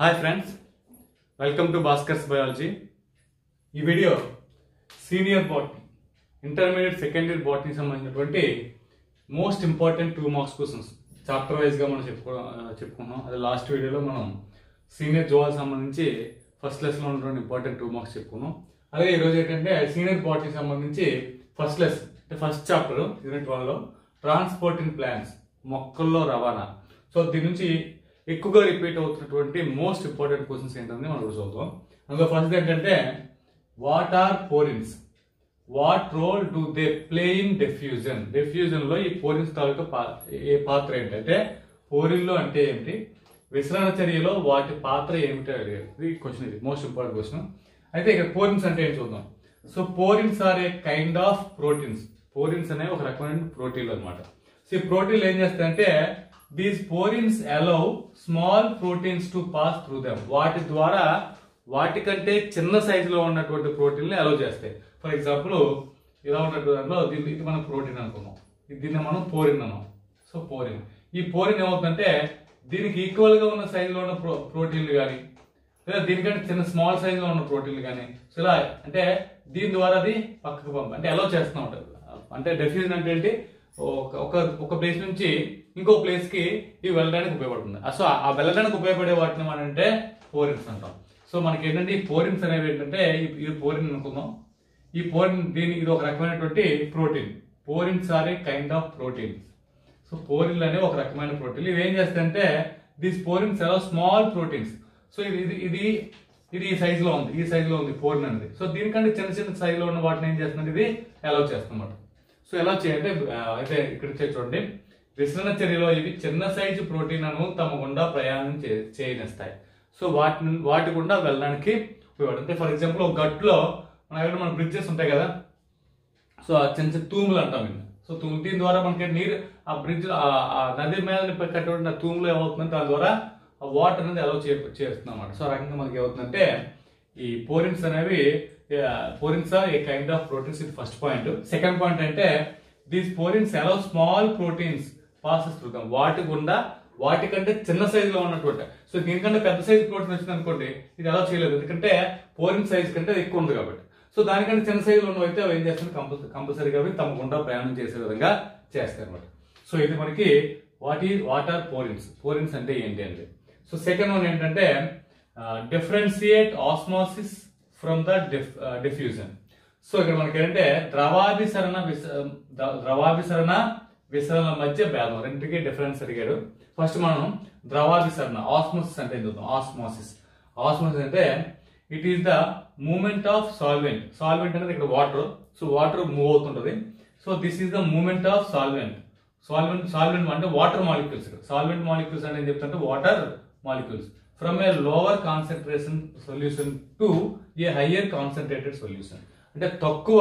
Hi friends welcome to Bhaskar's biology ఈ video senior botany intermediate second year botany సంబంధించినటువంటి most important two marks questions chapter వైజ్గా మనం చెప్పుకో చెప్పుకున్నాం. అదే లాస్ట్ వీడియోలో మనం సీనియర్ జోవాల్ సంబంధించి ఫస్ట్ లెసన్లో ఉన్నటువంటి ఇంపార్టెంట్ టూ మార్క్స్ చెప్పుకున్నాం. అలాగే ఈరోజు ఏంటంటే సీనియర్ బాటనీ సంబంధించి ఫస్ట్ లెసన్ అంటే ఫస్ట్ చాప్టర్ యూనిట్ వన్లో ట్రాన్స్పోర్టింగ్ ప్లాన్స్ మొక్కల్లో రవాణా. సో దీని నుంచి ఎక్కువగా రిపీట్ అవుతున్నటువంటి మోస్ట్ ఇంపార్టెంట్ క్వశ్చన్స్ ఏంటంటే మనం చూద్దాం. అందులో ఫస్ట్ ఏంటంటే what are porins what role do they play in diffusion డెఫ్యూజన్లో ఈ పోరిన్స్ తాలూకా పా- ఏ పాత్ర ఏంటంటే పోరిన్లో అంటే ఏంటి? విసరణ చర్యలో వాటి పాత్ర ఏమిటో అడిగారు ఇది క్వశ్చన్ ఇది మోస్ట్ ఇంపార్టెంట్ క్వశ్చన్ అయితే ఇక్కడ పోరిన్స్ అంటే ఏం చూద్దాం. So porins are a kind of proteins porins అనేవి ఒక రకమైన ప్రోటీన్లు అనమాట సో ఈ ప్రోటీన్లు ఏం చేస్తాయంటే these porins allow small proteins to pass through them వాటి ద్వారా వాటికంటే చిన్న సైజులో ఉన్నటువంటి ప్రోటీన్లు అలౌ చేస్తాయి. ఫర్ ఎగ్జాంపుల్ ఇలా ఉన్నటువంటి దాంట్లో దీన్ని ఇది మనం ప్రోటీన్ అనుకున్నాం. దీన్ని మనం పోరిన్ అన్నాం. So porin. ఈ పోరిన్ ఏమవుతుందంటే దీనికి ఈక్వల్గా ఉన్న సైజులో ఉన్న ప్రో ప్రోటీన్లు కానీ లేదా దీనికంటే చిన్న స్మాల్ సైజులో ఉన్న ప్రోటీన్లు కానీ సో ఇలా అంటే దీని ద్వారా అది పక్కకు పంప అంటే అలౌ చేస్తూ ఉంటుంది అంటే డెఫ్యూజన్ అంటే ఏంటి? ఒక ఒక ఒక ప్లేస్ నుంచి ఇంకో ప్లేస్కి ఇవి వెళ్ళడానికి ఉపయోగపడుతుంది. సో ఆ వెళ్ళడానికి ఉపయోగపడే వాటిని మనం అంటే పోరిన్స్ అంటాం. సో మనకి ఏంటంటే ఈ పోరిన్స్ అనేవి ఏంటంటే ఇది పోరిన్ అనుకుందాం. ఈ పోరిన్ దీని ఇది ఒక రకమైనటువంటి protein. Porins are a kind of proteins so పోరిన్లు అనేవి ఒక రకమైన ప్రోటీన్లు ఇవి ఏం చేస్తాయంటే these porins allow small proteins so ఇది ఇది ఇది ఇది ఈ సైజులో ఉంది. ఈ సైజులో ఉంది పోరిన్ అనేది. సో దీనికంటే చిన్న చిన్న సైజులో ఉన్న వాటిని ఏం చేస్తుంది ఇది అలౌ అన్నమాట సో ఎలా చేయాలంటే అయితే ఇక్కడ చూడండి. విసరణ చర్యలో ఇవి చిన్న సైజు ప్రోటీన్ అను తమ గుండా ప్రయాణం చే- చేయనిస్తాయి. సో వాటి వాటి గుండా వెళ్ళడానికి ఉపయోగపడుతుంది. అంటే ఫర్ ఎగ్జాంపుల్ ఒక గట్టులో మన దగ్గర మన బ్రిడ్జెస్ ఉంటాయి కదా? సో ఆ చిన్న చిన్న తూములు అంటాం ఇది సో తూము దీని ద్వారా మనకి నీరు ఆ బ్రిడ్జ్ ఆ నది మీద కట్టబడిన తూములు ఏమవుతుంది దాని ద్వారా ఆ వాటర్ అనేది ఎలా చేస్తుంది అనమాట సో రకంగా మనకి ఏమవుతుందంటే ఈ పోరిన్స్ అనేవి porins a kind of proteins ఇది ఫస్ట్ పాయింట్ సెకండ్ పాయింట్ అంటే these porins allow small proteins passes చూద్దాం వాటి గుండా వాటికంటే చిన్న సైజులో ఉన్నటువంటి. సో దీనికంటే పెద్ద సైజు ప్రోటీన్ వచ్చింది అనుకోండి ఇది ఎలా చేయలేదు. ఎందుకంటే పోరింగ్ సైజ్ కంటే ఎక్కువ ఉంది కాబట్టి. సో దానికంటే చిన్న సైజులో ఉన్నవైతే అవి ఏం చేస్తారు? కంపల్సరీ కంపల్సరీగా అవి తమ గుండా ప్రయాణం చేసే విధంగా చేస్తారు అనమాట సో ఇది మనకి వాట్ ఈ వాట్ ఆర్ పోరిన్స్ పోరిన్స్ అంటే ఏంటి అండి? సో సెకండ్ వన్ ఏంటంటే differentiate osmosis from the diffusion so ఇక్కడ మనకి ఏంటంటే ద్రవాభిసరణ ద్రవాభిసరణ విసరణ మధ్య భేదం రెండుకి డిఫరెన్స్ అడిగాడు. ఫస్ట్ మనం ద్రవాభిసరణ ఆస్మోసిస్ అంటే చూద్దాం? ఆస్మోసిస్ ఆస్మోసిస్ అంటే it is the movement of solvent solvent అనేది ఇక్కడ వాటర్ సో వాటర్ మూవ్ అవుతుంటుంది. So this is the movement of solvent solvent solvent అంటే వాటర్ మాలిక్యూల్స్ సాల్వెంట్ మాలిక్యూల్స్ అంటే ఏం చెప్తుంటే water molecules from a lower concentration solution to a higher concentrated solution అంటే తక్కువ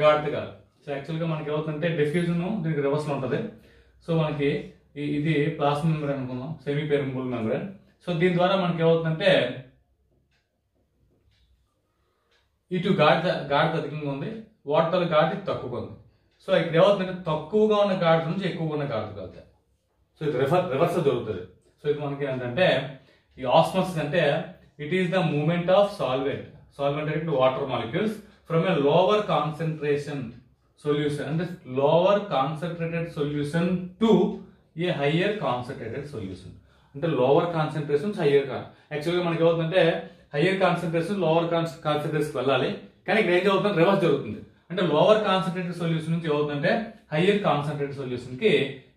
గాఢత కాదు. సో యాక్చువల్గా మనకి ఏమవుతుందంటే డిఫ్యూజన్ దీనికి రివర్స్లో ఉంటుంది. సో మనకి ఇది ప్లాస్మా మెంబ్రేన్ అనుకుందాం. సెమీ పెరుంబుల్ మెంబ్రేన్ సో దీని ద్వారా మనకి ఏమవుతుందంటే ఇటు గాఢత గాఢత అధికంగా ఉంది. వాటర్ గాడి తక్కువగా ఉంది. సో ఇక్కడ ఏమవుతుందంటే తక్కువగా ఉన్న గాఢత నుంచి ఎక్కువగా ఉన్న గాఢత కలుగుతాయి సో ఇది రివర్ రివర్స్ జరుగుతుంది. సో ఇది మనకి ఏంటంటే ఈ ఆస్మోసిస్ అంటే it is the movement of solvent solvent అంటే water molecules from a lower concentration solution అంటే lower concentrated solution to a higher concentrated solution అంటే లోవర్ కాన్సన్ట్రేషన్ హయ్యర్ యాక్చువల్గా మనకి ఏమవుతుందంటే హయ్యర్ కాన్సన్ట్రేషన్ లోవర్ కాన్సన్ట్రేషన్కి వెళ్ళాలి. కానీ ఇక్కడ ఏం జరుగుతుంది? రివర్స్ జరుగుతుంది. అంటే లోవర్ కాన్సన్ట్రేటెడ్ సొల్యూషన్ నుంచి ఏమవుతుందంటే హయ్యర్ కాన్సన్ట్రేటెడ్ సొల్యూషన్కి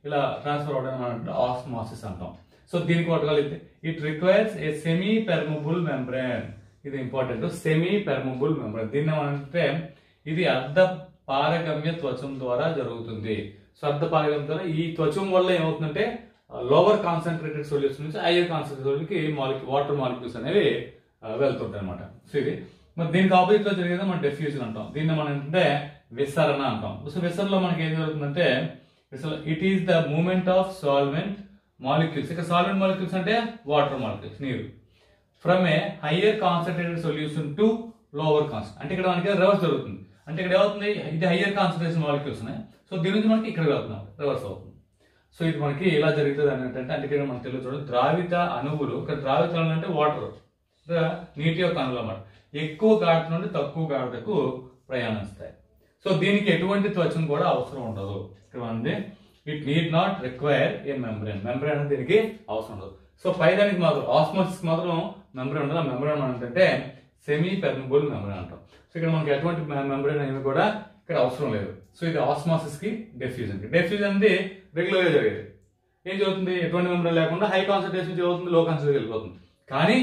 ఇలా ట్రాన్స్ఫర్ అవడం మనం ఆస్మాసిస్ అంటాం. సో దీనికి కొట్టగలిగితే it requires a semi permeable membrane ఇది ఇంపార్టెంట్ సెమీ పెర్మబుల్ మెంబ్రేన్ దీన్ని ఏమంటే ఇది అర్ధ పారగమ్య త్వచం ద్వారా జరుగుతుంది. శ్రద్ధ పారగమ్యం ద్వారా ఈ త్వచం వల్ల ఏమవుతుందంటే లోవర్ కాన్సన్ట్రేటెడ్ సొల్యూషన్ నుంచి హైయర్ కాన్సన్ట్రేటెడ్కి మాలిక్యూ వాటర్ మాలిక్యూల్స్ అనేవి వెళ్తుంటాయి అనమాట సో ఇది. మరి దీనికి ఆపోజిట్లో జరిగేది మనం డెఫ్యూజన్ అంటాం. దీన్ని మనం ఏంటంటే విసరణ అంటాం. సో విసరణలో మనకి ఏం జరుగుతుందంటే it is the movement of solvent molecules ఇక్కడ సాల్వెంట్ మాలిక్యూల్స్ అంటే వాటర్ మాలిక్యూల్స్ నీరు. From a higher concentrated solution to lower concentration అంటే ఇక్కడ మనకి రివర్స్ జరుగుతుంది. అంటే ఇక్కడ ఏమవుతుంది? ఇది హయ్యర్ కాన్సన్ట్రేషన్ మాలిక్యూల్స్ ఉన్నాయి. సో దీని నుంచి మనకి ఇక్కడ వెళ్తున్నాం. రివర్స్ అవుతుంది. సో ఇది మనకి ఎలా జరుగుతుంది అని అంటే అంటే ఇక్కడ మనకు తెలుగు చూడండి. ద్రావిత అణువులు ఇక్కడ ద్రావిత అణువులు అంటే వాటర్ నీటి యొక్క అణువులు అన్నమాట. ఎక్కువ గాఢత నుండి తక్కువ గాఢతకు ప్రయాణిస్తాయి సో దీనికి ఎటువంటి త్వచం కూడా అవసరం ఉండదు. ఇక్కడ ఉంది it need not require a membrane membrane అనేది దీనికి అవసరం ఉండదు. సో పైదానికి మాత్రం ఆస్మోసిస్ మాత్రం మెంబ్రెయిన్ ఉండదు. ఆ మెంబ్రెయిన్ ఏంటంటే సెమీ పెర్మబుల్ మెంబ్రెయిన్ అంటాం. సో ఇక్కడ మనకి ఎటువంటి మెంబ్రేన్ అనేవి కూడా ఇక్కడ అవసరం లేదు. సో ఇది ఆస్మాసిస్కి డెఫ్యూజన్ డెఫ్యూజన్ అనేది రెగ్యులర్గా జరిగేది. ఏం జరుగుతుంది? ఎటువంటి మెంబ్రేన్ లేకుండా హై కాన్సన్ట్రేషన్ జరుగుతుంది లో కాన్సన్ట్రేషన్ వెళ్ళిపోతుంది. కానీ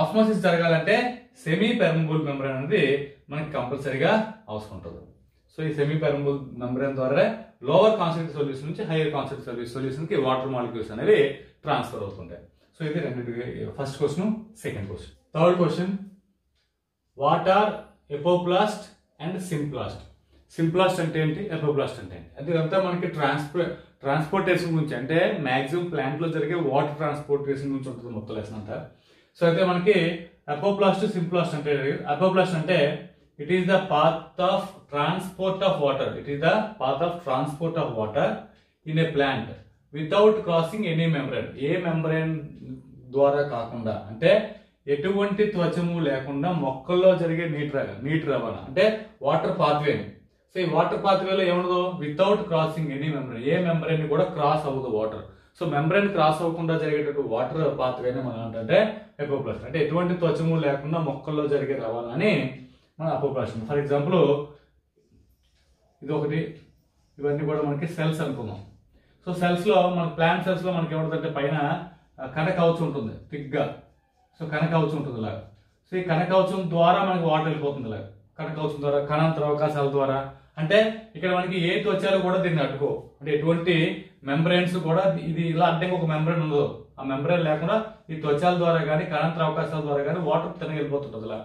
ఆస్మోసిస్ జరగాలంటే సెమీ పెరంబుల్ మెంబ్రేన్ అనేది మనకి కంపల్సరీగా అవసరం ఉంటుంది. సో ఈ సెమీ పెరంబుల్ మెంబ్రేన్ ద్వారా లోవర్ కాన్సన్ట్రేట్ సొల్యూషన్ నుంచి హైయర్ కాన్సన్ట్రేట్ సొల్యూషన్కి వాటర్ మాలిక్యూల్స్ అనేవి ట్రాన్స్ఫర్ అవుతుంటాయి. సో ఇది రెండు first question second question third question what are apoplast and symplast symplast అంటే ఏంటి? ఎపోప్లాస్ట్ అంటే ఏంటి? అది ఇదంతా మనకి ట్రాన్స్పో ట్రాన్స్పోర్టేషన్ గురించి. అంటే మ్యాక్సిమం ప్లాంట్లో జరిగే వాటర్ ట్రాన్స్పోర్టేషన్ గురించి ఉంటుంది మొత్తం లెసన్ అంతా. సో అయితే మనకి అపోప్లాస్ట్ సింప్లాస్ట్ అంటే అపోప్లాస్ట్ అంటే it is the path of transport of water it is the path of transport of water in a plant without crossing any membrane a membrane ద్వారా కాకుండా. అంటే ఎటువంటి త్వచము లేకుండా మొక్కల్లో జరిగే నీటి రవ నీటి రవాణా అంటే వాటర్ పాత్వే. సో ఈ వాటర్ పాత్వేలో ఏముండదు? Without crossing any membrane a membrane కూడా క్రాస్ అవ్వదు వాటర్ సో మెంబ్రెయిన్ క్రాస్ అవ్వకుండా జరిగేటట్టు వాటర్ పాత్వేనే మనం ఏంటంటే ఎపోప్లాస్ట్ అంటే ఎటువంటి త్వచము లేకుండా మొక్కల్లో జరిగే రవాణాని మన అపోప్లాస్ట్ ఫర్ ఎగ్జాంపుల్ ఇది ఒకటి ఇవన్నీ కూడా మనకి సెల్స్ అనుకున్నాం సో సెల్స్లో మన ప్లాంట్ సెల్స్లో మనకి ఏముంటుందంటే పైన ఆ, కనకవచం ఉంటుంది థిక్గా సో కనకవచం ఉంటుంది ఇలా సో ఈ కనకవచం ద్వారా మనకి వాటర్ వెళ్ళిపోతుంది ఇలా కనకవచం ద్వారా కణాంతర అవకాశాల ద్వారా. అంటే ఇక్కడ మనకి ఏ త్వచాలు కూడా దీన్ని అడ్డుకో. అంటే ఎటువంటి మెంబ్రెయిన్స్ కూడా ఇది ఇలా అడ్డంగా ఒక మెంబ్రెయిన్ ఉండదు. ఆ మెంబ్రెయిన్ లేకుండా ఈ త్వచాల ద్వారా కానీ కణాంతర అవకాశాల ద్వారా కానీ వాటర్ తినగ వెళ్ళిపోతుంటుంది ఇలా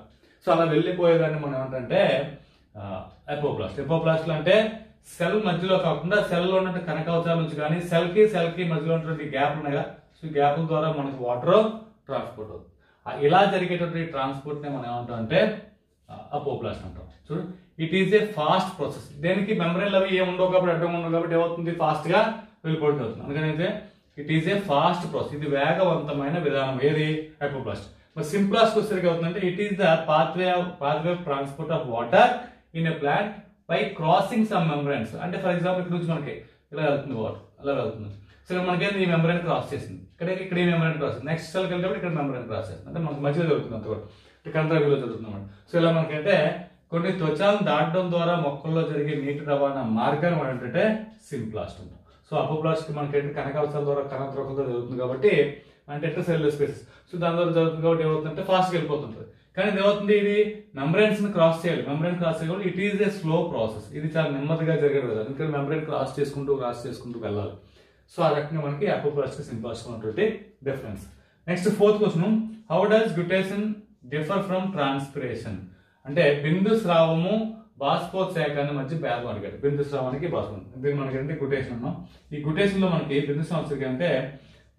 సో అలా వెళ్ళిపోయేదాన్ని మనం ఏంటంటే ఎపోప్లాస్ట్ ఎపోప్లాస్ట్లు అంటే సెల్ మధ్యలో కాకుండా సెల్లో ఉన్నట్టు కనకవచాల నుంచి కానీ సెల్కి సెల్కి మధ్యలో ఉన్నటువంటి గ్యాప్ ఉన్నాయి కదా సో గ్యాప్ ద్వారా మనకి వాటర్ ట్రాన్స్పోర్ట్ అవుతుంది. ఇలా జరిగేటటువంటి ట్రాన్స్పోర్ట్నే మనం ఏమంటాం అంటే అపోప్లాస్ట్ అంటాం. చూడు it is a fast process దేనికి? మెమరీలు అవి ఏమి ఉండవు కాబట్టి అడ్డం ఉండవు కాబట్టి ఏమవుతుంది ఫాస్ట్గా వెళ్ళిపోవడం అవుతుంది. అందుకని అయితే it is a fast process ఇది వేగవంతమైన విధానం. ఏది? అపోప్లాస్ట్ మరి సింప్లాస్ట్ వచ్చేసరికి అవుతుందంటే it is the pathway pathway transport of water in a plant by crossing some membranes అంటే ఫర్ ఎగ్జాంపుల్ ఇక్కడ నుంచి మనకి ఇలా వెళ్తుంది వాటర్ అలా వెళ్తుంది. సో ఇక్కడ మనకి ఈ మెంబ్రైన్ క్రాస్ చేసింది. ఇక్కడ ఇక్కడ ఈ మెంబ్రైన్ క్రాస్ చేసింది. నెక్స్ట్ సెల్కి వెళ్ళేటప్పుడు ఇక్కడ మెంబ్రైన్ క్రాస్ చేస్తుంది అంటే మనకు మధ్యలో జరుగుతుంది అంత కూడా. కంట్రావిలో జరుగుతుంది అన్నమాట. సో ఇలా మనకంటే కొన్ని త్వచాలను దాటడం ద్వారా మొక్కల్లో జరిగే నీటి రవాణా మార్గాన్ని మనం ఏంటంటే సింప్లాస్ట్ ఉంటాం సో అపోప్లాస్ట్ మనకి కనకవసాల ద్వారా కణత్రకం జరుగుతుంది కాబట్టి అంటే సెల్ స్పేసెస్ సో దాని ద్వారా జరుగుతుంది కాబట్టి ఏమవుతుందంటే ఫాస్ట్గా వెళ్ళిపోతుంటుంది. కానీ ఇది ఏమవుతుంది ఇది? మెంబ్రెయిన్స్ని క్రాస్ చేయాలి. మెంబ్రైన్ క్రాస్ చేయాలి it is a slow process ఇది చాలా నెమ్మదిగా జరిగేది కదా. ఎందుకంటే మెంబ్రైన్ క్రాస్ చేసుకుంటూ క్రాస్ చేసుకుంటూ వెళ్ళాలి. సో ఆ రకంగా మనకి అపోప్లాస్ట్ సింప్లాస్ట్ ఉంటుంది difference next fourth question how does guttation differ from transpiration అంటే బిందు స్రావము బాష్పోత్సేకాన్ని మధ్య భేదం అడిగాడు బిందు స్రావానికి బాష్పం. దీన్ని మనకి అంటే గుటేషన్ ఉన్నాం ఈ గుటేషన్లో మనకి బిందు స్రావం అంటే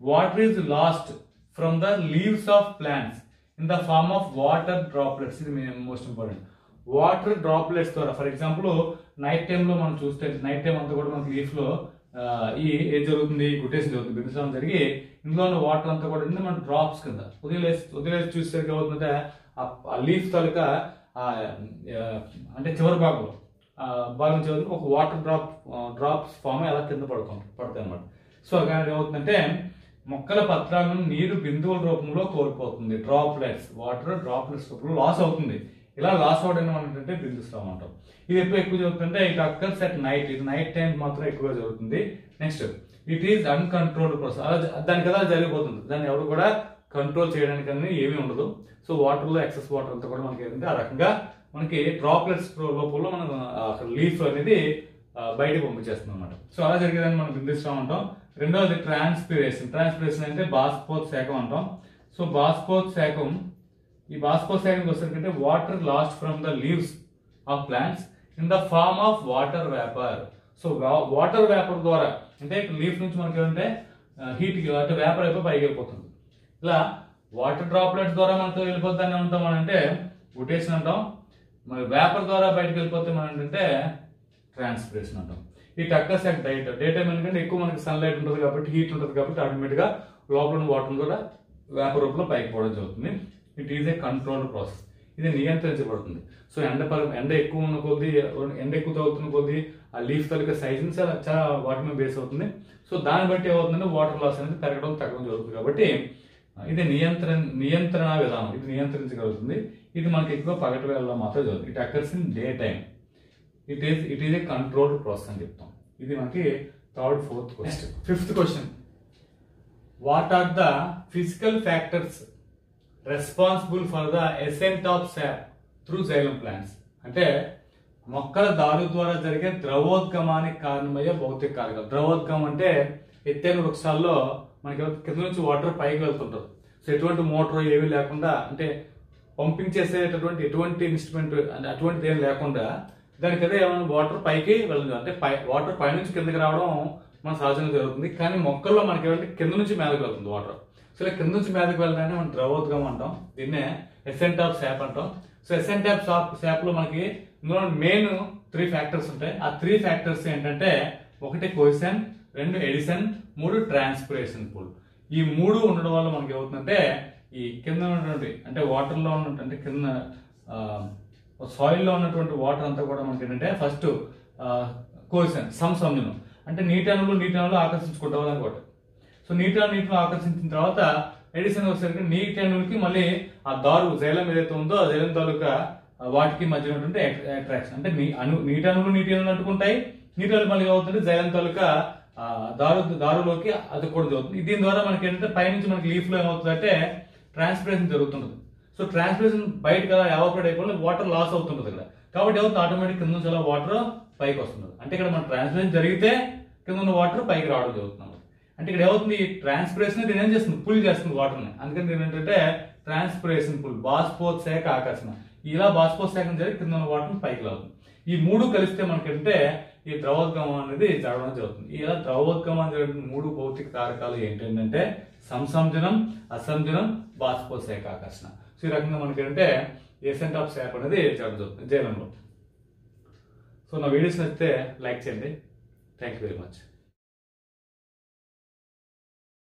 water is lost from the leaves of plants in the form of water droplets ఇది మోస్ట్ ఇంపార్టెంట్ వాటర్ డ్రాప్లెట్స్ ద్వారా ఫర్ ఎగ్జాంపుల్ నైట్ టైంలో మనం చూస్తే నైట్ టైం అంతా కూడా మనకి లీఫ్లో ఈ ఏం జరుగుతుంది? గుటేషన్ జరుగుతుంది. బిందుస్రావం జరిగి ఇందులో ఉన్న వాటర్ అంతా కూడా ఏంటంటే మన డ్రాప్స్ కింద వదిలేసి వదిలేసి చూసేసరికి అవుతుందంటే ఆ- లీఫ్ తాలూకా అంటే చివరి భాగంలో ఆ భాగం చివరి ఒక వాటర్ డ్రాప్ డ్రాప్స్ ఫామ్ అలా కింద పడుతుంది పడతాయి అనమాట సో కానీ ఏమవుతుందంటే మొక్కల పత్రాలను నీరు బిందువుల రూపంలో కోల్పోతుంది. డ్రాప్లెట్స్ వాటర్ డ్రాప్లెట్స్ రూపంలో లాస్ అవుతుంది. ఇలా లాస్ అని మనం ఏంటంటే బిందుస్తాం అంటాం ఇది ఎప్పుడు ఎక్కువ జరుగుతుంటే ఇట్ అక్కర్స్ అట్ నైట్ ఇది నైట్ టైం మాత్రం ఎక్కువగా జరుగుతుంది. Next it is uncontrolled process అలా దానికి అలా జరిగిపోతుంది. దాన్ని ఎవరు కూడా కంట్రోల్ చేయడానికి అనేది ఏమీ ఉండదు. సో వాటర్లో ఎక్సెస్ వాటర్ అంతా కూడా మనకి ఏంటంటే ఆ రకంగా మనకి డ్రాప్లెట్స్ లోపల మనం లీఫ్ అనేది బయటకు పంపించేస్తుంది అనమాట సో అలా జరిగేదాన్ని మనం బిందిస్తూ ఉంటాం రెండవది ట్రాన్స్పిరేషన్ ట్రాన్స్పిరేషన్ అంటే బాస్పోత్ శాఖం అంటాం. సో బాస్పోత్ శాఖం ఈ బాస్పోత్ శాఖం వచ్చేసరికి water lost from the leaves of plants in the form of water vapour. So water vapour ద్వారా అంటే లీఫ్ నుంచి మనకి ఏమంటే హీట్ అంటే వేపర్ అయిపోయి పైకి వెళ్ళిపోతుంది. ఇలా వాటర్ డ్రాప్లెట్స్ ద్వారా మనతో వెళ్ళిపోతానే ఉంటాం మనం అంటే ఉటేషన్ అంటాం. మరి వేపర్ ద్వారా బయటకు వెళ్ళిపోతే మనం ఏంటంటే ట్రాన్స్పిరేషన్ అంటాం. ఈ occurs at day day time ఎందుకంటే ఎక్కువ మనకి సన్లైట్ ఉంటుంది కాబట్టి హీట్ ఉంటుంది కాబట్టి ఆటోమేటిక్గా లోపల ఉన్న వాటర్ కూడా వేపర్ రూపంలో పైకి పోవడం జరుగుతుంది. It is a control process ఇది నియంత్రించబడుతుంది. సో ఎండ ఎండ ఎక్కువ ఉన్న కొద్దీ ఎండ ఎక్కువ తగ్గుతున్న కొద్దీ ఆ లీఫ్ తాలూకా సైజ్ చాలా చాలా వాటి మీద బేస్ అవుతుంది. సో దాన్ని బట్టి ఏమవుతుందంటే వాటర్ లాస్ అనేది పెరగడం తగ్గడం జరుగుతుంది. కాబట్టి ఇది నియంత్రణ నియంత్రణ విధానం. ఇది నియంత్రించగలుగుతుంది. ఇది మనకి ఎక్కువ పగటి వేళలో మాత్రం జరుగుతుంది. It occurs in day time it is it is a controlled process అని చెప్తాం. ఇది మనకి third fourth question fifth question what are the physical factors responsible for the ascent of sap through xylem plants అంటే మొక్కల దారు ద్వారా జరిగే ద్రవోద్గమానికి కారణమయ్యే భౌతిక కారకాలు. ద్రవోద్గమం అంటే ఎత్తైన వృక్షాల్లో మనకి కింద నుంచి వాటర్ పైకి వెళ్తుంటుంది. సో ఎటువంటి మోటార్ ఏమీ లేకుండా అంటే పంపింగ్ చేసేటటువంటి ఎటువంటి ఇన్స్ట్రుమెంట్ అంటే అటువంటిది ఏం లేకుండా దానికి అదే ఏమైనా వాటర్ పైకి వెళ్ళదు అంటే పై వాటర్ పైనుంచి కిందకి రావడం మన సహజంగా జరుగుతుంది. కానీ మొక్కల్లో మనకి ఏమంటే కింద నుంచి మేలకు వెళ్తుంది వాటర్. సో ఇలా కింద నుంచి మీదకి వెళ్ళడానికి మనం ద్రవోద్గమం అంటాం. దీన్నే ఎసెంట్ ఆఫ్ శాప్ అంటాం. సో ఎసెంట్ ఆఫ్ షాప్ శాప్లో మనకి ఇందులో మెయిన్ త్రీ ఫ్యాక్టర్స్ ఉంటాయి. ఆ త్రీ ఫ్యాక్టర్స్ ఏంటంటే ఒకటి కోయిసన్ రెండు ఎడిసన్ మూడు ట్రాన్స్పిరేషన్ పూల్ ఈ మూడు ఉండడం వల్ల మనకి ఏమవుతుందంటే ఈ కింద ఉన్నటువంటి అంటే వాటర్లో ఉన్నటువంటి కింద సాయిల్లో ఉన్నటువంటి వాటర్ అంతా కూడా మనకి ఏంటంటే ఫస్ట్ కోయిసన్ సంసంజనం అంటే నీటి అణువులు నీటి అణువులు ఆకర్షించుకుంటాం అనుకోట సో నీటిలో అణు నీటిలో ఆకర్షించిన తర్వాత ఎడిసన్ వచ్చేసరికి నీటి అణువులకి మళ్ళీ ఆ దారు జైలం ఏదైతే ఉందో ఆ జైలం తాలూకా వాటికి మధ్య ఉన్నటువంటి అట్రాక్షన్. అంటే నీ అణు నీటి అణువులు నీటి అణువులు అంటుకుంటాయి. నీటి అణువులు మళ్ళీ అవుతుంటే జైలం తాలూకా దారు దారులోకి అది కూడా జరుగుతుంది. దీని ద్వారా మనకి ఏంటంటే పైనుంచి మనకి లీఫ్లో ఏమవుతుందంటే ట్రాన్స్పిరేషన్ జరుగుతుంటుంది. సో ట్రాన్స్పిరేషన్ బయట కదా ఎవాపరేట్ అయిపోయి వాటర్ లాస్ అవుతుంటుంది ఇక్కడ. కాబట్టి ఏమవుతుంది? ఆటోమేటిక్ కింద నుంచి అలా వాటర్ పైకి వస్తుంది అంటే ఇక్కడ మన ట్రాన్స్పిరేషన్ జరిగితే కింద ఉన్న వాటర్ పైకి రావడం జరుగుతుంది అంటే ఇక్కడ ఏమవుతుంది? ఈ ట్రాన్స్పిరేషన్ దీని ఏం చేస్తుంది? పుల్ చేస్తుంది వాటర్ని అందుకని దీని ఏంటంటే ట్రాన్స్పిరేషన్ పుల్ శాఖ ఆకర్షణ. ఇలా బాష్పోత్సేకం జరిగి కింద ఉన్న వాటర్ని పైకి లాగుతుంది. ఈ మూడు కలిస్తే మనకంటే ఈ ద్రవోద్గమం అనేది జరగడం జరుగుతుంది. ఇలా ద్రవోద్గమం జరిగిన మూడు భౌతిక కారకాలు ఏంటంటే సంసంజనం అసంజనం శాఖ ఆకర్షణ. సో ఈ రకంగా మనకంటే ఏసెంట్ ఆఫ్ శాప్ అనేది జరగడం జరుగుతుంది జైలంలో. సో నా వీడియోస్ నచ్చితే లైక్ చేయండి. Thank you very much